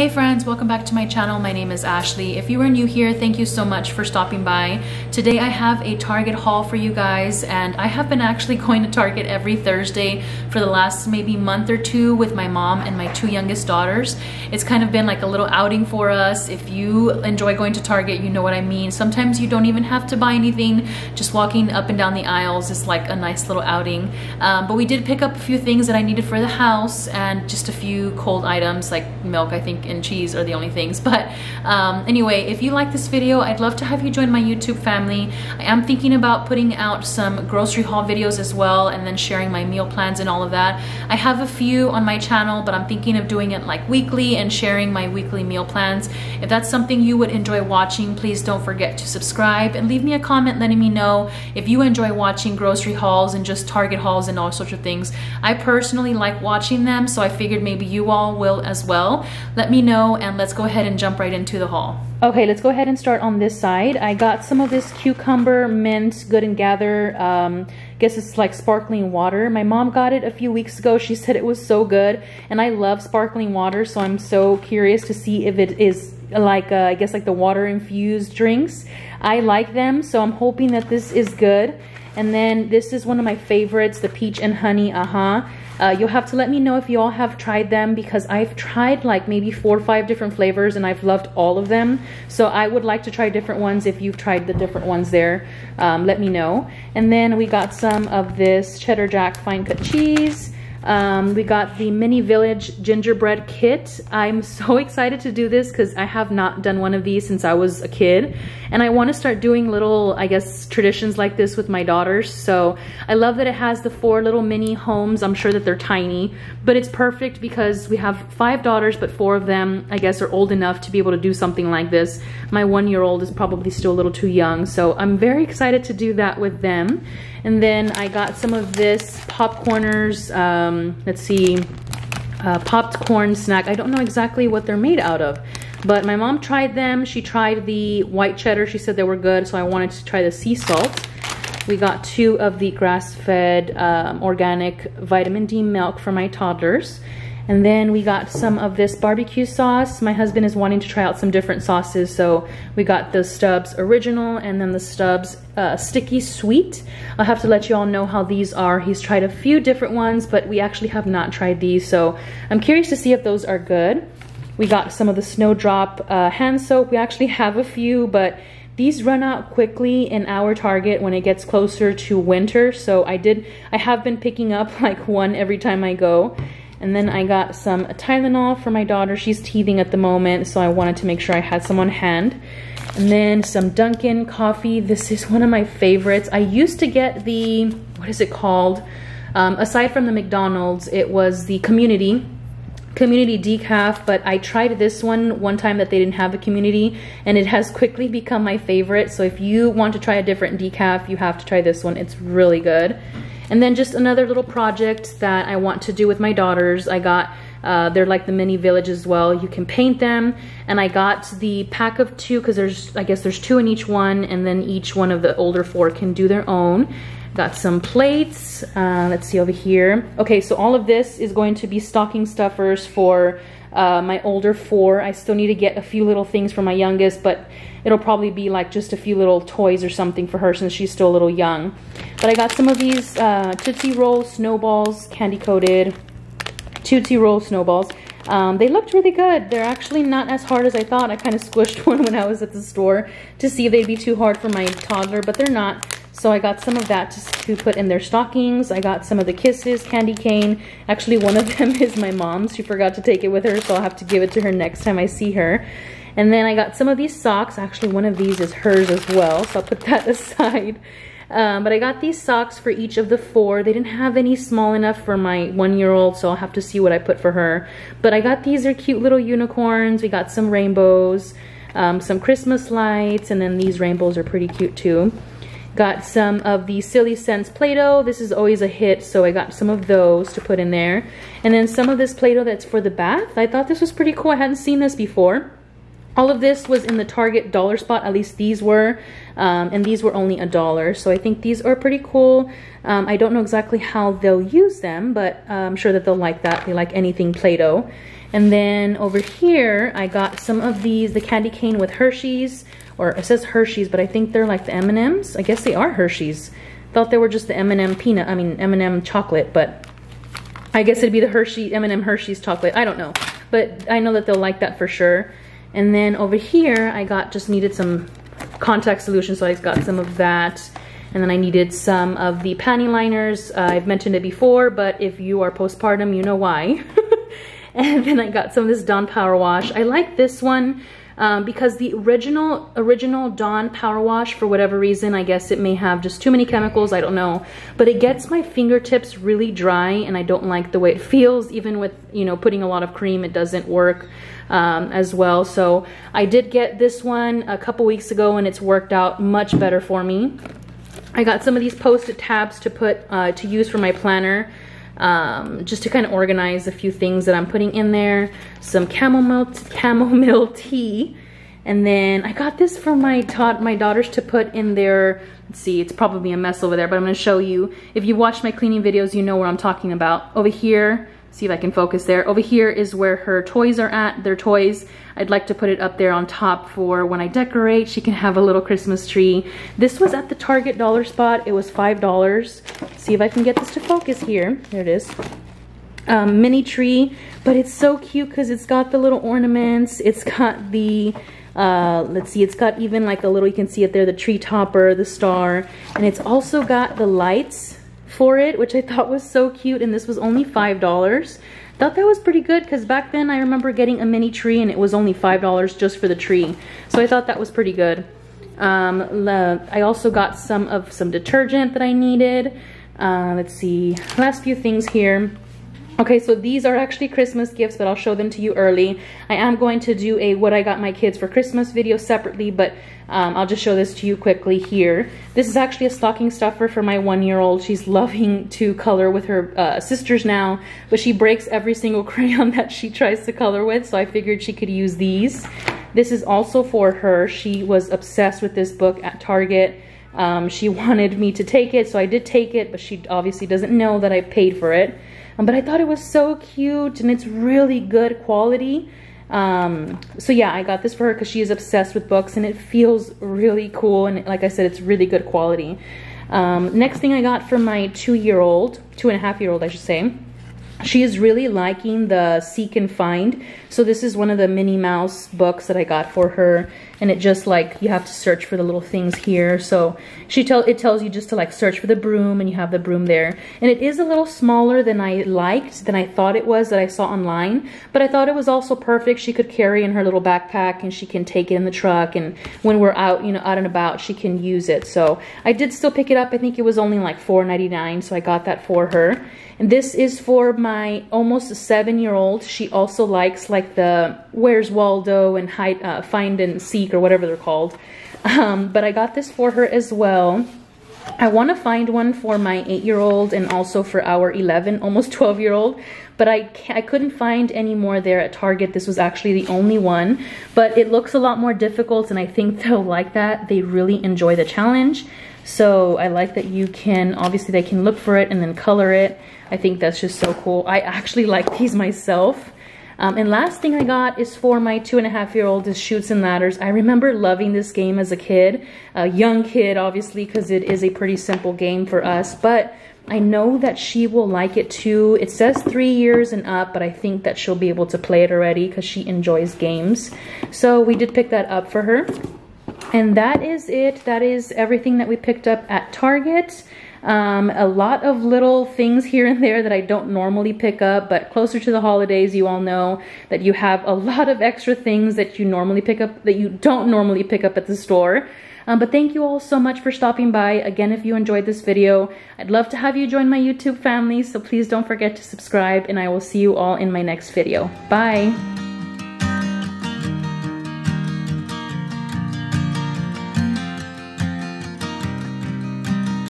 Hey friends, welcome back to my channel. My name is Ashley. If you are new here, thank you so much for stopping by. Today I have a Target haul for you guys and I have been actually going to Target every Thursday for the last maybe month or two with my mom and my two youngest daughters. It's kind of been like a little outing for us. If you enjoy going to Target, you know what I mean. Sometimes you don't even have to buy anything. Just walking up and down the aisles is like a nice little outing. Um, but we did pick up a few things that I needed for the house and just a few cold items like milk, I think, and cheese are the only things. But um, anyway, if you like this video, I'd love to have you join my YouTube family. I am thinking about putting out some grocery haul videos as well and then sharing my meal plans and all of that. I have a few on my channel, but I'm thinking of doing it like weekly and sharing my weekly meal plans. If that's something you would enjoy watching, please don't forget to subscribe and leave me a comment letting me know if you enjoy watching grocery hauls and just Target hauls and all sorts of things. I personally like watching them, so I figured maybe you all will as well. Let me know and let's go ahead and jump right into the haul. Okay, let's go ahead and start on this side. I got some of this cucumber mint good and gather. Um, guess it's like sparkling water. My mom got it a few weeks ago. She said it was so good and I love sparkling water so I'm so curious to see if it is like uh, I guess like the water infused drinks. I like them so I'm hoping that this is good. And then this is one of my favorites, the peach and honey, uh-huh. Uh, you'll have to let me know if you all have tried them because I've tried like maybe four or five different flavors and I've loved all of them. So I would like to try different ones if you've tried the different ones there. Um, let me know. And then we got some of this cheddar jack fine cut cheese. Um, we got the Mini Village gingerbread kit. I'm so excited to do this because I have not done one of these since I was a kid. And I want to start doing little, I guess, traditions like this with my daughters. So I love that it has the four little mini homes. I'm sure that they're tiny, but it's perfect because we have five daughters, but four of them, I guess, are old enough to be able to do something like this. My one-year-old is probably still a little too young. So I'm very excited to do that with them. And then I got some of this popcorners, um, let's see, uh, popped corn snack. I don't know exactly what they're made out of, but my mom tried them. She tried the white cheddar. She said they were good, so I wanted to try the sea salt. We got two of the grass-fed um, organic vitamin D milk for my toddlers. And then we got some of this barbecue sauce. My husband is wanting to try out some different sauces, so we got the Stubb's Original and then the Stubb's uh, Sticky Sweet. I'll have to let you all know how these are. He's tried a few different ones, but we actually have not tried these, so I'm curious to see if those are good. We got some of the Snowdrop uh, hand soap. We actually have a few, but these run out quickly in our Target when it gets closer to winter, so I did, I have been picking up like one every time I go. And then I got some Tylenol for my daughter. She's teething at the moment, so I wanted to make sure I had some on hand. And then some Dunkin' coffee. This is one of my favorites. I used to get the, what is it called? Um, aside from the McDonald's, it was the community community decaf but I tried this one one time that they didn't have a community and it has quickly become my favorite so if you want to try a different decaf you have to try this one it's really good and then just another little project that I want to do with my daughters. I got, uh, they're like the mini village as well. You can paint them. And I got the pack of two because there's, I guess there's two in each one. And then each one of the older four can do their own. Got some plates. Uh, let's see over here. Okay, so all of this is going to be stocking stuffers for uh, my older four. I still need to get a few little things for my youngest, but it'll probably be like just a few little toys or something for her since she's still a little young. But I got some of these uh, Tootsie Roll snowballs, candy coated Tootsie Roll snowballs. Um, they looked really good. They're actually not as hard as I thought. I kind of squished one when I was at the store to see if they'd be too hard for my toddler, but they're not. So I got some of that to, to put in their stockings. I got some of the Kisses candy cane. Actually, one of them is my mom's. She forgot to take it with her, so I'll have to give it to her next time I see her. And then I got some of these socks. Actually, one of these is hers as well, so I'll put that aside. Um, but I got these socks for each of the four. They didn't have any small enough for my one-year-old, so I'll have to see what I put for her. But I got these are cute little unicorns. We got some rainbows, um, some Christmas lights, and then these rainbows are pretty cute too. Got some of the Silly Scents Play-Doh. This is always a hit, so I got some of those to put in there. And then some of this Play-Doh that's for the bath. I thought this was pretty cool. I hadn't seen this before. All of this was in the Target dollar spot, at least these were, um, and these were only a dollar. So I think these are pretty cool. Um, I don't know exactly how they'll use them, but uh, I'm sure that they'll like that. They like anything Play-Doh. And then over here, I got some of these, the candy cane with Hershey's, or it says Hershey's, but I think they're like the M&Ms. I guess they are Hershey's. Thought they were just the M&M peanut, I mean M&M chocolate, but I guess it'd be the Hershey, M&M Hershey's chocolate. I don't know, but I know that they'll like that for sure. And then over here, I got, just needed some contact solution, so I got some of that. And then I needed some of the panty liners. Uh, I've mentioned it before, but if you are postpartum, you know why. and then I got some of this Dawn Power Wash. I like this one um, because the original original Dawn Power Wash, for whatever reason, I guess it may have just too many chemicals, I don't know, but it gets my fingertips really dry and I don't like the way it feels, even with, you know, putting a lot of cream, it doesn't work um, as well. So I did get this one a couple weeks ago and it's worked out much better for me. I got some of these post-it tabs to put, uh, to use for my planner um, just to kind of organize a few things that I'm putting in there. Some chamomile, chamomile tea. And then I got this for my my daughters to put in their, let's see, it's probably a mess over there, but I'm gonna show you. If you watch my cleaning videos, you know what I'm talking about. Over here, see if I can focus there. Over here is where her toys are at, their toys. I'd like to put it up there on top for when I decorate, she can have a little Christmas tree. This was at the Target dollar spot, it was $5. See if I can get this to focus here. There it is. Um, mini tree, but it's so cute because it's got the little ornaments, it's got the uh, let's see, it's got even like a little, you can see it there, the tree topper, the star, and it's also got the lights for it, which I thought was so cute, and this was only $5. Thought that was pretty good because back then I remember getting a mini tree and it was only $5 just for the tree. So I thought that was pretty good. Um, I also got some of some detergent that I needed. Uh, let's see, last few things here. Okay, so these are actually Christmas gifts, but I'll show them to you early. I am going to do a what I got my kids for Christmas video separately, but um, I'll just show this to you quickly here. This is actually a stocking stuffer for my one-year-old. She's loving to color with her uh, sisters now, but she breaks every single crayon that she tries to color with, so I figured she could use these. This is also for her. She was obsessed with this book at Target. Um, she wanted me to take it, so I did take it, but she obviously doesn't know that I paid for it. Um, but I thought it was so cute and it's really good quality. Um, so yeah, I got this for her because she is obsessed with books and it feels really cool. And like I said, it's really good quality. Um, next thing I got for my two-year-old, two and a half year old, I should say, she is really liking the Seek and Find. So this is one of the Minnie Mouse books that I got for her. And it just like, you have to search for the little things here. So she tell it tells you just to like search for the broom and you have the broom there. And it is a little smaller than I liked, than I thought it was that I saw online. But I thought it was also perfect. She could carry in her little backpack and she can take it in the truck. And when we're out, you know, out and about, she can use it. So I did still pick it up. I think it was only like $4.99. So I got that for her. And this is for my almost seven-year-old. She also likes like the Where's Waldo and hide, uh, Find and Seek or whatever they're called. Um, but I got this for her as well. I want to find one for my 8-year-old and also for our 11, almost 12-year-old, but I, I couldn't find any more there at Target. This was actually the only one, but it looks a lot more difficult and I think they'll like that. They really enjoy the challenge. So I like that you can, obviously they can look for it and then color it. I think that's just so cool. I actually like these myself. Um, and last thing I got is for my two and a half year old is Chutes and Ladders. I remember loving this game as a kid, a young kid obviously because it is a pretty simple game for us, but I know that she will like it too. It says three years and up, but I think that she'll be able to play it already because she enjoys games. So we did pick that up for her. And that is it. That is everything that we picked up at Target. Um, a lot of little things here and there that I don't normally pick up, but closer to the holidays, you all know that you have a lot of extra things that you normally pick up, that you don't normally pick up at the store. Um, but thank you all so much for stopping by. Again, if you enjoyed this video, I'd love to have you join my YouTube family, so please don't forget to subscribe, and I will see you all in my next video. Bye!